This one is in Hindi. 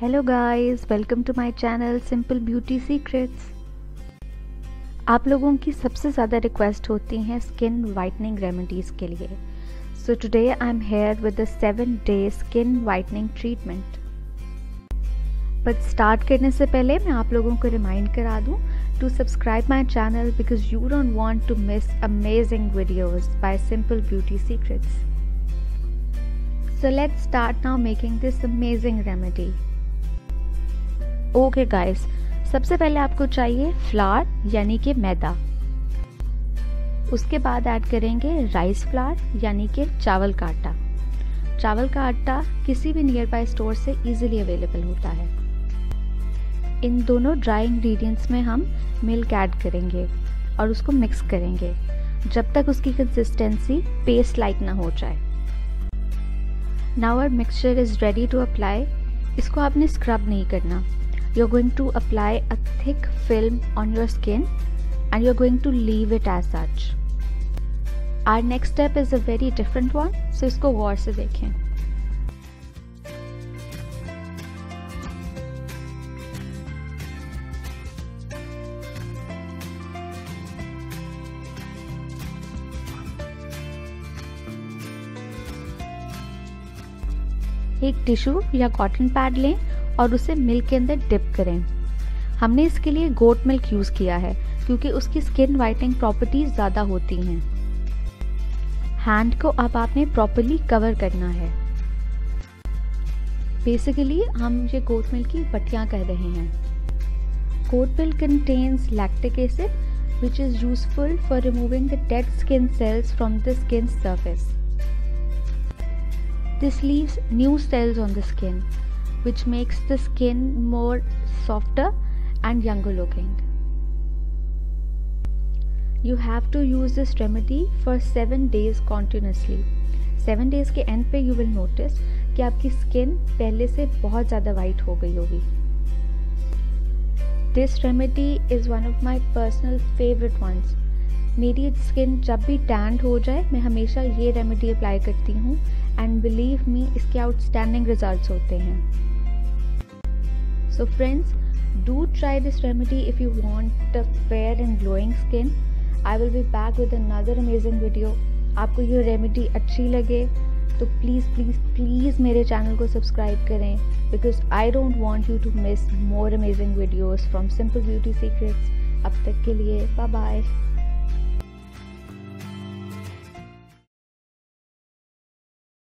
Hello guys welcome to my channel simple beauty secrets आप लोगों की सबसे ज़्यादा रिक्वेस्ट होती हैं स्किन वाइटनिंग रेमेडीज़ के लिए. So today I am here with the seven day skin whitening treatment but start करने से पहले मैं आप लोगों को रिमाइंड करा दूँ to subscribe my channel because you don't want to miss amazing videos by simple beauty secrets So, let's start now making this amazing remedy. Okay guys सबसे पहले आपको चाहिए फ्लार यानी कि मैदा। उसके बाद ऐड करेंगे राइस फ्लार यानी कि चावल का आटा। चावल का आटा किसी भी नियर बाय स्टोर से इजीली अवेलेबल होता है। इन दोनों ड्राई इंग्रेडिएंट्स में हम मिल्क ऐड करेंगे और उसको मिक्स करेंगे, जब तक उसकी कंसिस्टेंसी पेस्ट लाइक ना हो जाए। Now our mixture is ready to apply इसको आपने स्क्रब नहीं करना। you're going to apply a thick film on your skin and you're going to leave it as such. Our next step is a very different one, so इसको गौर से देखें एक टिश्यू या कॉटन पैड लें और उसे मिल्क के अंदर डिप करें। हमने इसके लिए गोट मिल्क यूज़ किया है क्योंकि उसकी स्किन वाइटनिंग प्रॉपर्टीज़ ज़्यादा होती हैं। हैंड को अब आपने प्रॉपरली कवर करना है। बेसिकली हम ये गोट मिल्क की पट्टियाँ कह रहे हैं। Goat milk contains lactic acid which is useful for removing the dead skin cells from the skin surface. This leaves new cells on the skin, which makes the skin more softer and younger looking. You have to use this remedy for 7 days continuously. 7 days के एंड पे यू विल नोटिस कि आपकी स्किन पहले से बहुत ज़्यादा वाइट हो गई होगी this remedy is one of my personal favourite once मेरी स्किन जब भी टैंड हो जाए, मैं हमेशा ये रेमेडी अप्लाई करती हूँ एंड बिलीव मी इसके आउटस्टैंडिंग रिजल्ट्स होते हैं So friends, do try this remedy if you want a fair and glowing skin. I will be back with another amazing video. आपको ये रेमेडी अच्छी लगे तो प्लीज़ प्लीज़ प्लीज़ मेरे चैनल को सब्सक्राइब करें because I don't want you to miss more amazing videos from simple beauty secrets अब तक के लिए बाय बाय